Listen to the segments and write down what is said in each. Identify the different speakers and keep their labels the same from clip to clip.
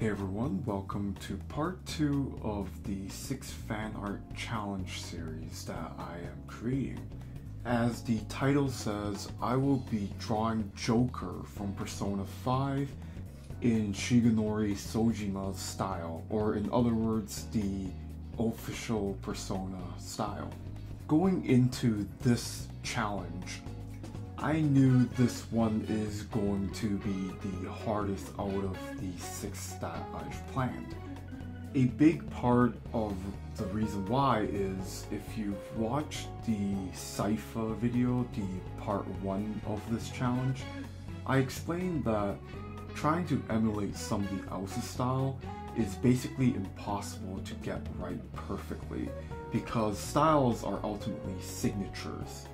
Speaker 1: Hey everyone, welcome to part two of the six fan art challenge series that I am creating. As the title says, I will be drawing Joker from Persona 5 in Shigenori Soejima style, or in other words, the official Persona style. Going into this challenge, I knew this one is going to be the hardest out of the six that I've planned. A big part of the reason why is if you've watched the Cypher video, the part one of this challenge, I explained that trying to emulate somebody else's style is basically impossible to get right perfectly because styles are ultimately signatures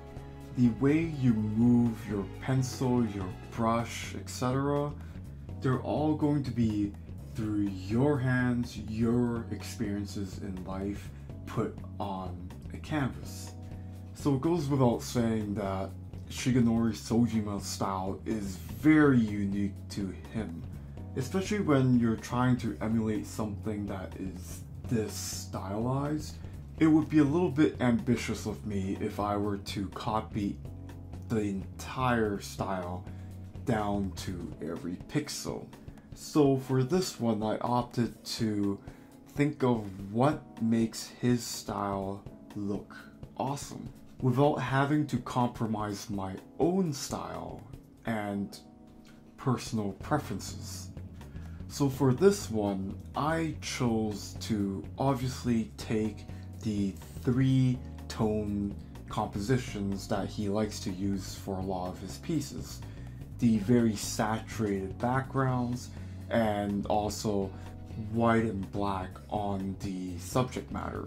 Speaker 1: the way you move your pencil, your brush, etc., they're all going to be through your hands, your experiences in life put on a canvas. So it goes without saying that Shigenori Soejima's style is very unique to him, especially when you're trying to emulate something that is this stylized it would be a little bit ambitious of me if I were to copy the entire style down to every pixel. So for this one, I opted to think of what makes his style look awesome without having to compromise my own style and personal preferences. So for this one, I chose to obviously take the three tone compositions that he likes to use for a lot of his pieces. The very saturated backgrounds and also white and black on the subject matter.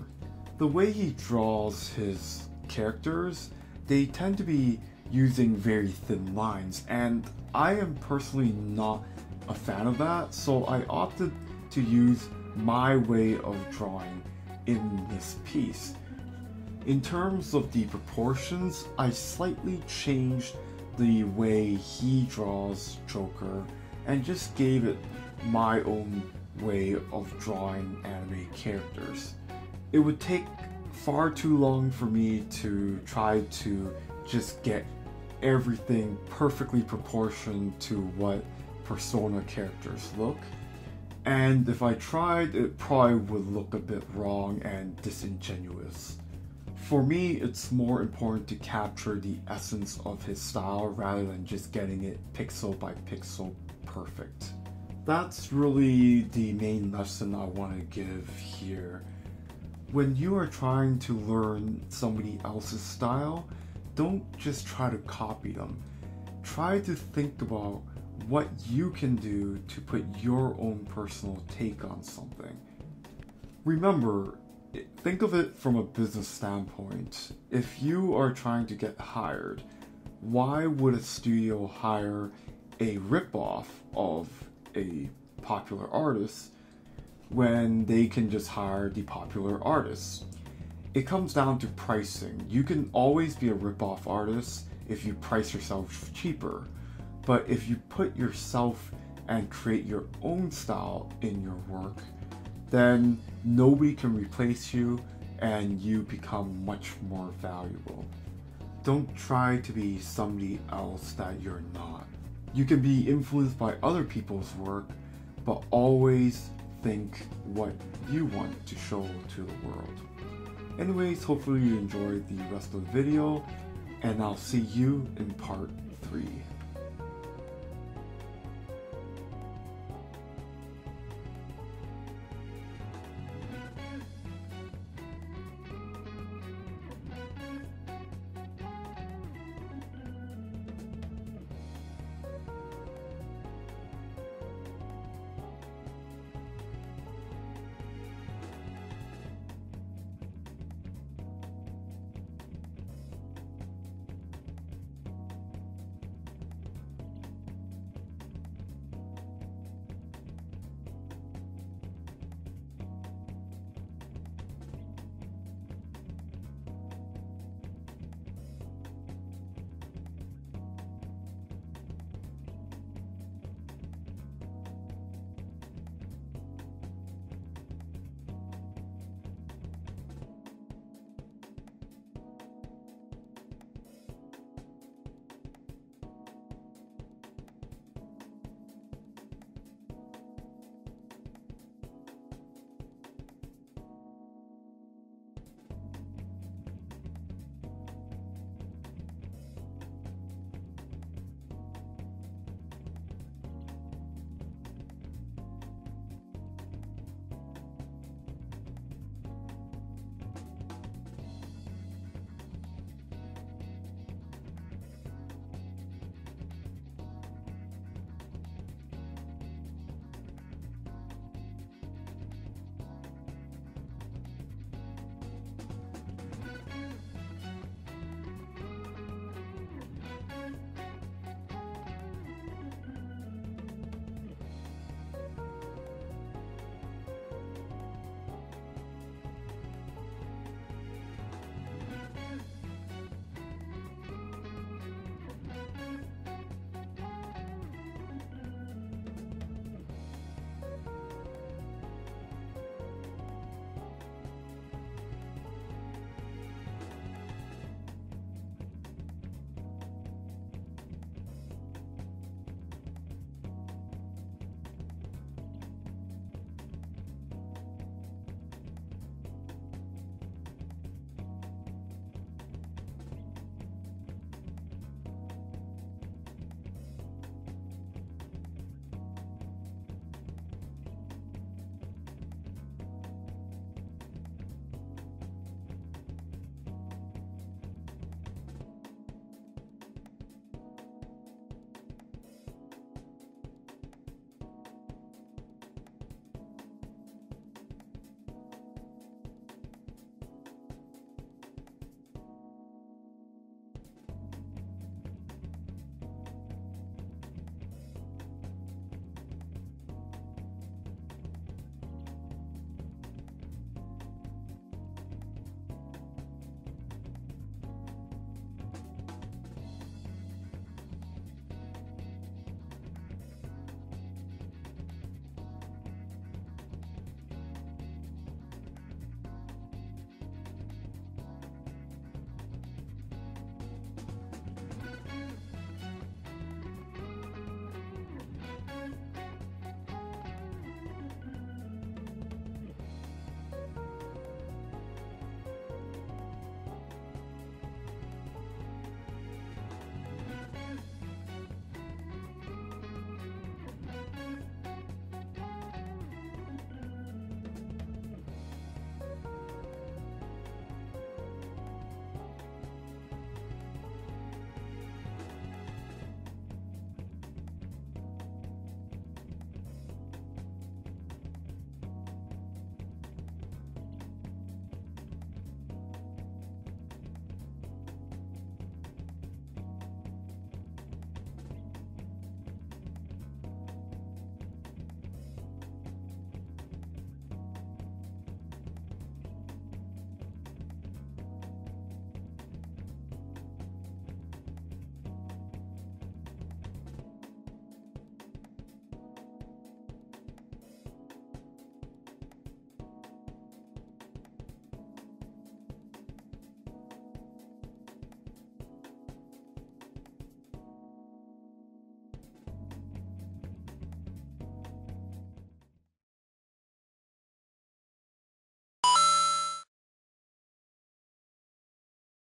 Speaker 1: The way he draws his characters, they tend to be using very thin lines, and I am personally not a fan of that, so I opted to use my way of drawing in this piece. In terms of the proportions, I slightly changed the way he draws Joker and just gave it my own way of drawing anime characters. It would take far too long for me to try to just get everything perfectly proportioned to what Persona characters look. And if I tried, it probably would look a bit wrong and disingenuous. For me, it's more important to capture the essence of his style rather than just getting it pixel by pixel perfect. That's really the main lesson I want to give here. When you are trying to learn somebody else's style, don't just try to copy them. Try to think about what you can do to put your own personal take on something. Remember, think of it from a business standpoint. If you are trying to get hired, why would a studio hire a ripoff of a popular artist when they can just hire the popular artist? It comes down to pricing. You can always be a ripoff artist if you price yourself cheaper. But if you put yourself and create your own style in your work, then nobody can replace you and you become much more valuable. Don't try to be somebody else that you're not. You can be influenced by other people's work, but always think what you want to show to the world. Anyways, hopefully you enjoyed the rest of the video, and I'll see you in part 3.